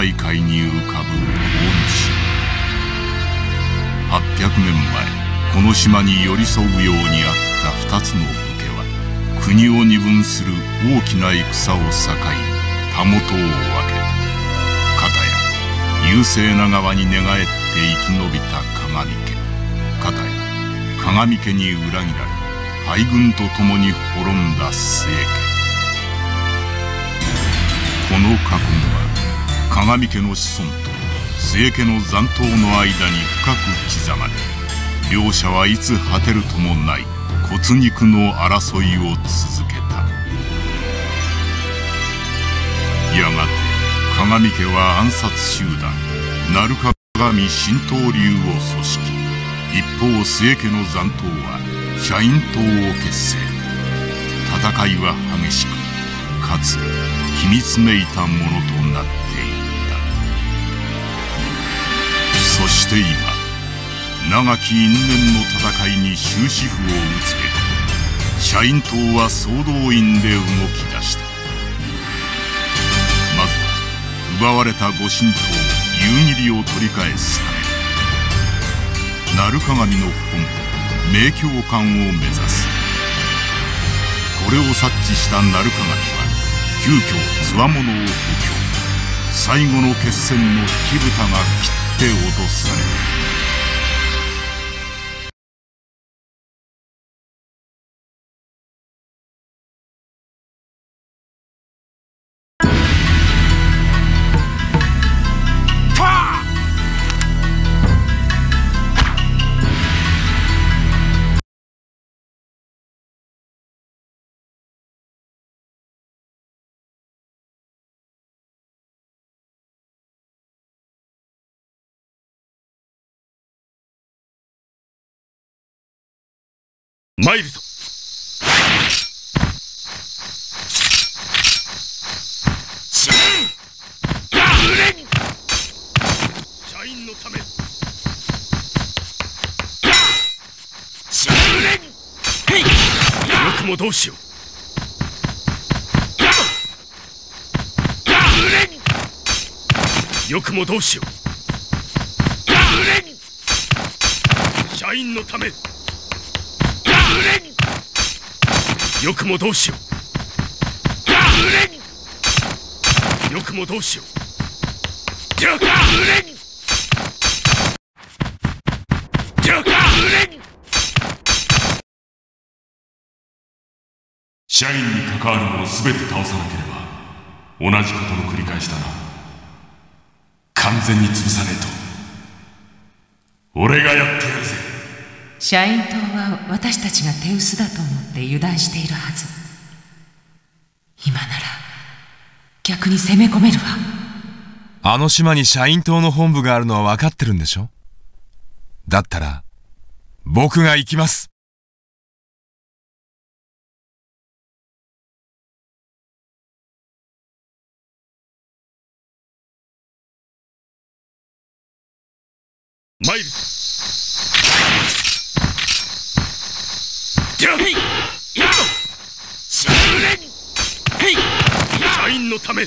瀬戸内海に浮かぶ大主800年前この島に寄り添うようにあった2つの武家は国を二分する大きな戦を境にたもとを分けた片や優勢な側に寝返って生き延びた鏡家。片や鏡家に裏切られ敗軍と共に滅んだ末家。この過去は鏡家の子孫と末家の残党の間に深く刻まれ両者はいつ果てるともない骨肉の争いを続けた。やがて鏡家は暗殺集団鳴鏡神道流を組織。一方末家の残党は社員党を結成。戦いは激しくかつ秘密めいたものとなった。そして今長き因縁の戦いに終止符を打つべく社員党は総動員で動き出した。まずは奪われた御神刀夕霧を取り返すため鳴鏡の本部明鏡館を目指す。これを察知した鳴鏡は急遽つわものを補強。最後の決戦の火蓋が切って落とされる参るぞ。社員のため。よくもどうしよう。よくもどうしよう。社員のため。よくもどうしようよくもどうしよう社員に関わるもの全て倒さなければ同じことの繰り返しだな。完全に潰さねえと。俺がやってやるぜ。社員党は私たちが手薄だと思って油断しているはず。今なら逆に攻め込めるわ。あの島に社員党の本部があるのは分かってるんでしょ？だったら僕が行きます。参る社員のため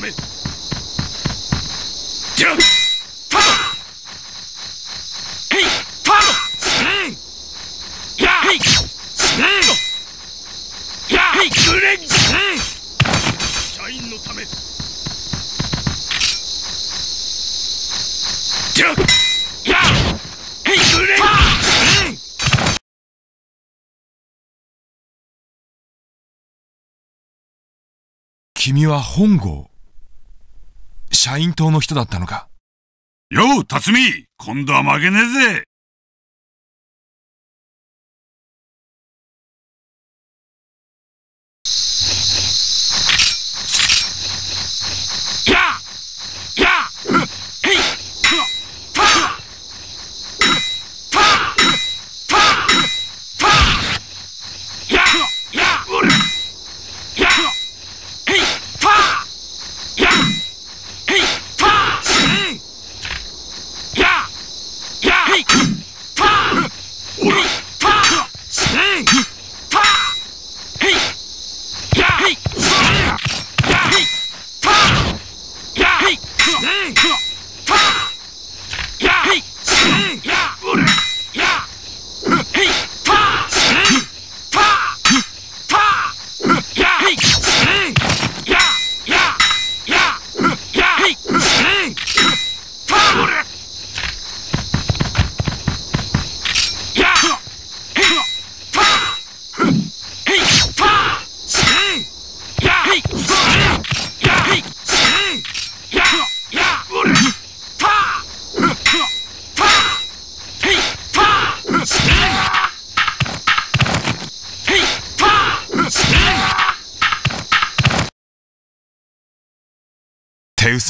社員のため。社員のため君は本郷。社員党の人だったのか。よう辰巳。今度は負けねえぜ。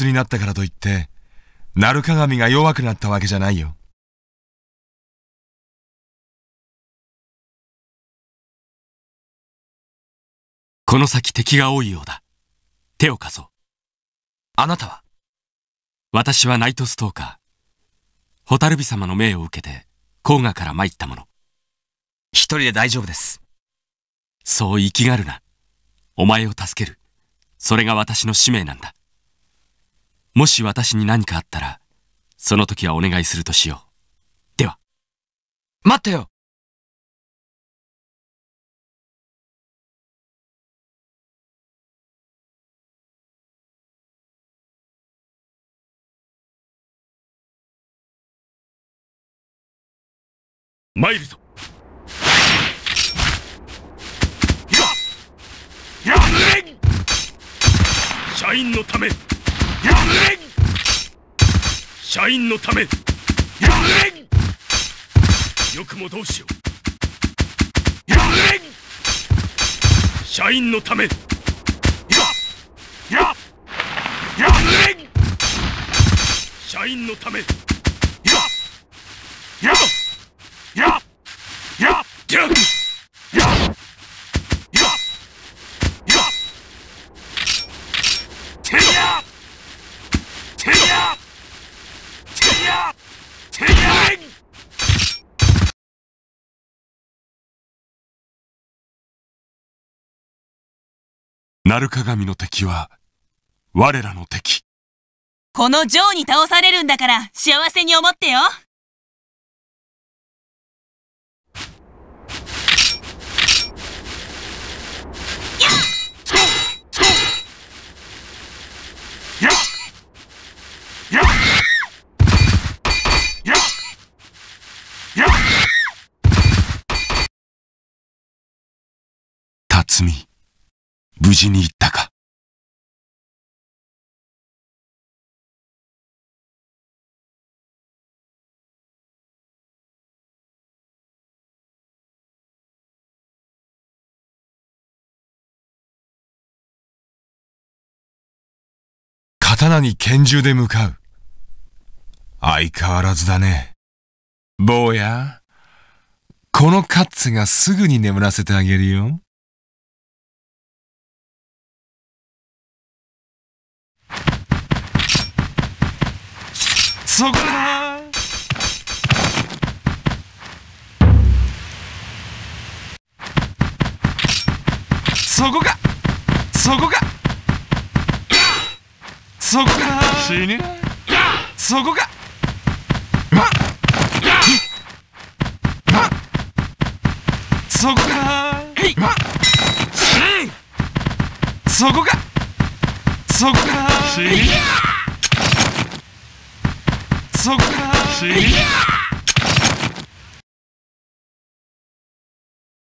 になったからといって、鳴鏡が弱くなったわけじゃないよ。この先敵が多いようだ。手を貸そう。あなたは？私はナイトストーカー。蛍火様の命を受けて、甲賀から参った者。一人で大丈夫です。そう生きがるな。お前を助ける。それが私の使命なんだ。もし私に何かあったら、その時はお願いするとしよう。では。待ってよ参るぞ社員のため社員のためよくもどうしよう社員のため社員のため鳴鏡の敵は我らの敵。このジョーに倒されるんだから幸せに思ってよ辰巳無事に行ったか刀に拳銃で向かう。相変わらずだね。坊や、このカッツがすぐに眠らせてあげるよ。そこだそこかそこかそこか死ぬそこかそこかそこかそこか死ぬそこか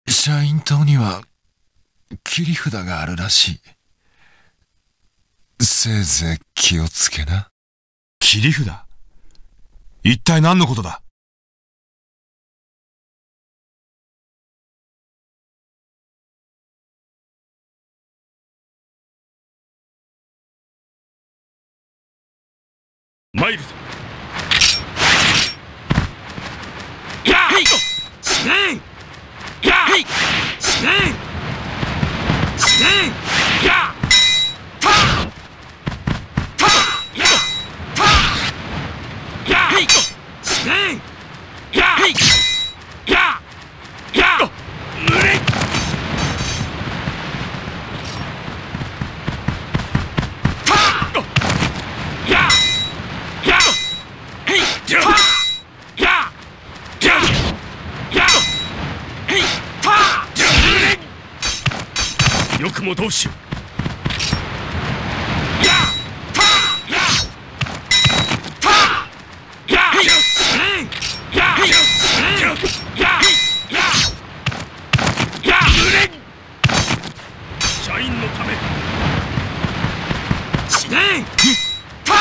社員棟には切り札があるらしい。せいぜい気をつけな。切り札？一体何のことだ？参るぞのため。死ねえた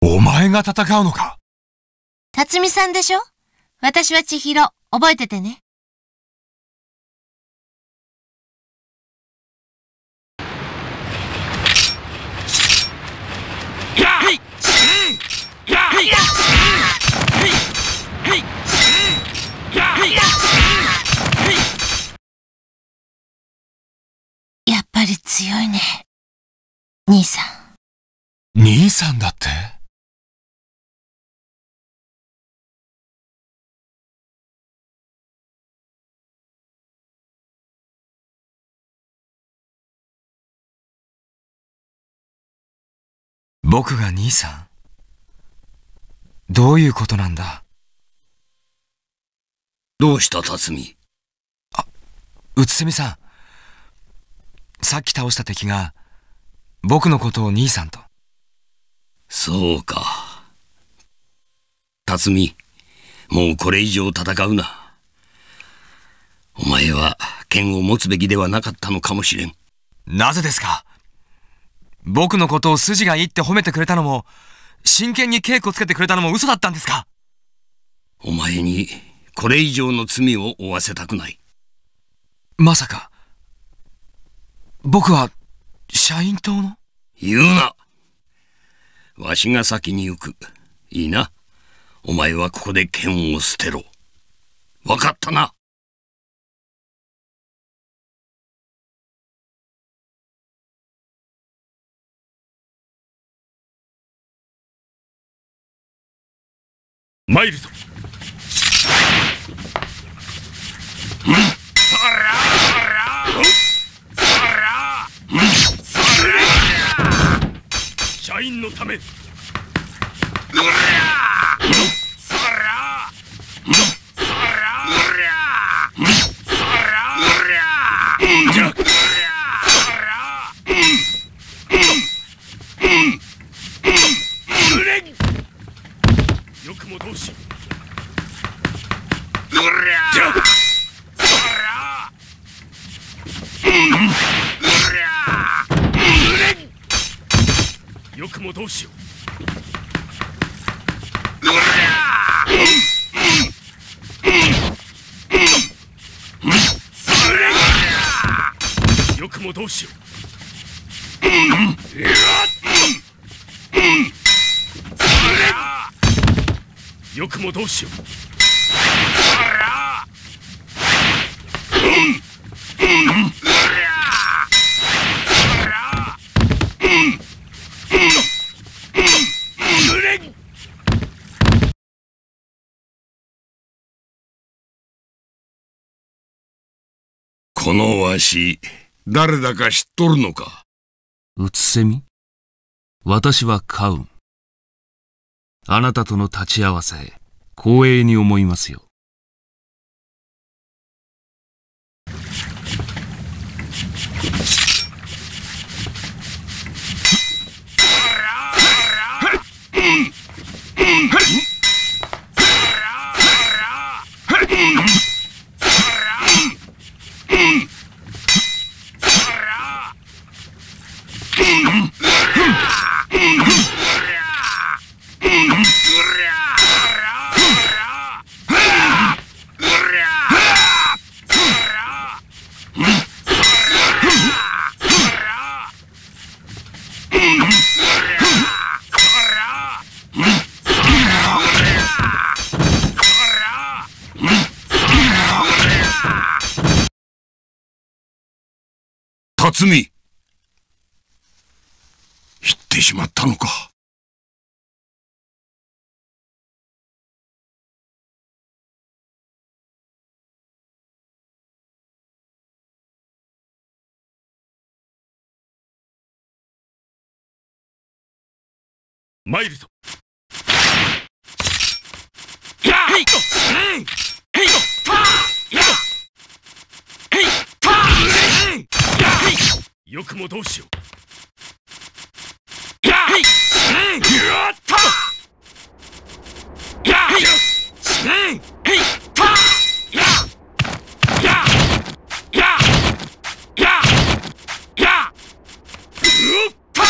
お前が戦うのか？辰巳さんでしょ？私は千尋。覚えててね。やっぱり強いね。兄さん。兄さんだって？僕が兄さん。どういうことなんだ？どうした辰巳？あ、うつせみさん。さっき倒した敵が僕のことを兄さんと。そうか。辰巳もうこれ以上戦うな。お前は剣を持つべきではなかったのかもしれん。なぜですか？僕のことを筋がいいって褒めてくれたのも、真剣に稽古つけてくれたのも嘘だったんですか？お前にこれ以上の罪を負わせたくない。まさか、僕は社員党の？言うなわしが先に行く。いいな。お前はここで剣を捨てろ。わかったな。参るぞ社員のためよくもどうしようよくもどうしよう。よくもどうしよう。このわし、誰だか知っとるのか？うつせみ？私はカウン。あなたとの立ち合わせ、光栄に思いますよ。辰巳。行ってしまったのか。参るぞやへいへいへいたやへいたへいやへいよくもどうしようやった。やへいへいへいたやややややうった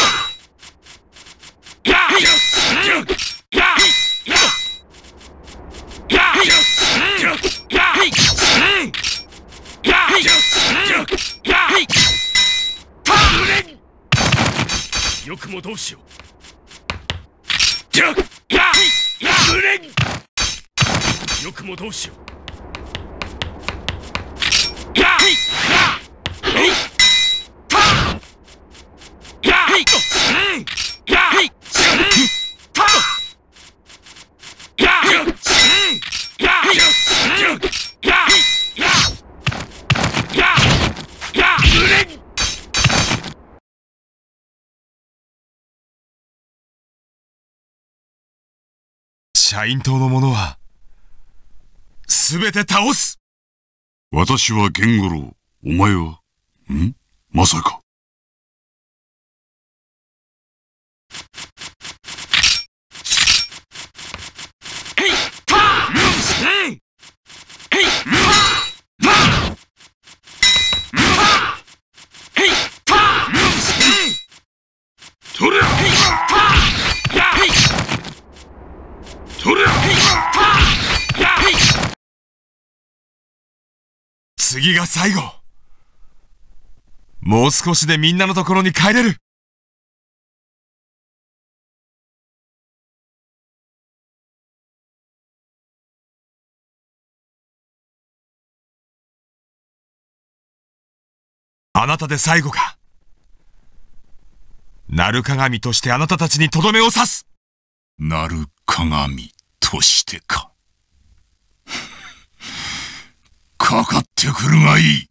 やもどうしよう。じゃややよくもどうしようややえいたやへいやへいたやへいやへいやへいややや無念社員党の者は、すべて倒す。私は源五郎。お前はん？まさか。へい次が最後。もう少しでみんなのところに帰れるあなたで最後か。鳴る鏡としてあなたたちにとどめを刺す。なる鏡。としてか。かかってくるがいい。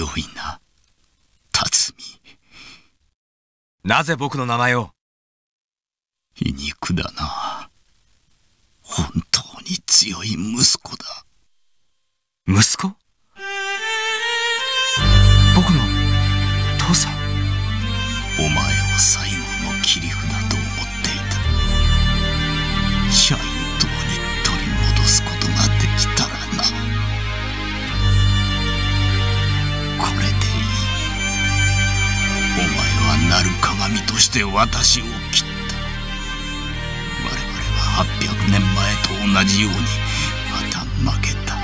強いな。辰巳。なぜ僕の名前を？皮肉だな。本当に強い息子だ。息子？私を切った。我々は800年前と同じようにまた負けた。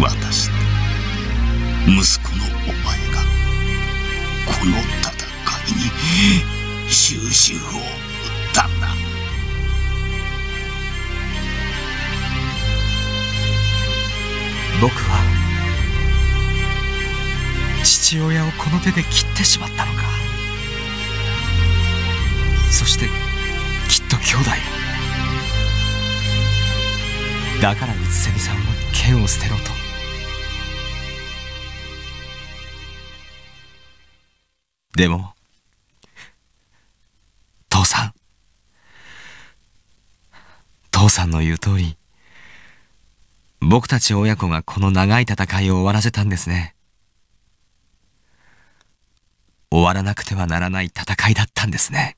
私と息子のお前がこの戦いに終止符を打ったんだ。僕は父親をこの手で切ってしまったのか。そしてきっと兄弟だからうつせみさんは剣を捨てろと。でも父さん。父さんの言う通り僕たち親子がこの長い戦いを終わらせたんですね。終わらなくてはならない戦いだったんですね。